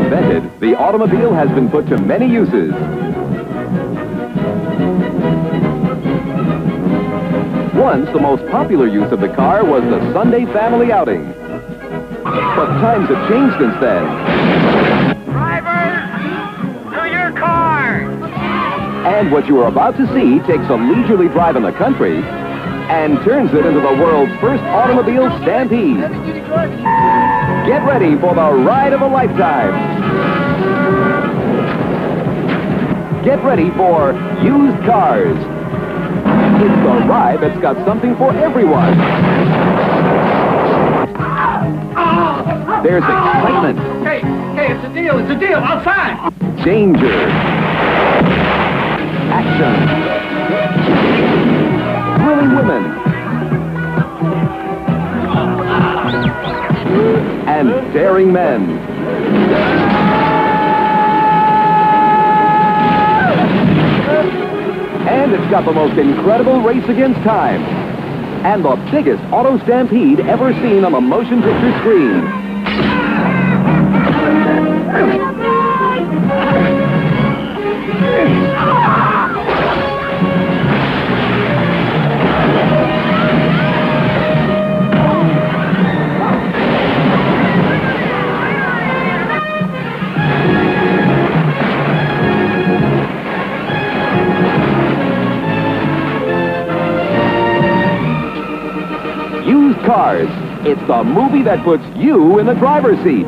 Since it was invented, the automobile has been put to many uses. Once, the most popular use of the car was the Sunday family outing. But times have changed since then. Drivers, to your cars! And what you are about to see takes a leisurely drive in the country and turns it into the world's first automobile stampede. Get ready for the ride of a lifetime. Get ready for used cars. It's the ride that's got something for everyone. There's excitement, Hey, hey, it's a deal, it's a deal, I'll sign! danger, action, and daring men. And it's got the most incredible race against time. And the biggest auto stampede ever seen on the motion picture screen. Cars. It's the movie that puts you in the driver's seat.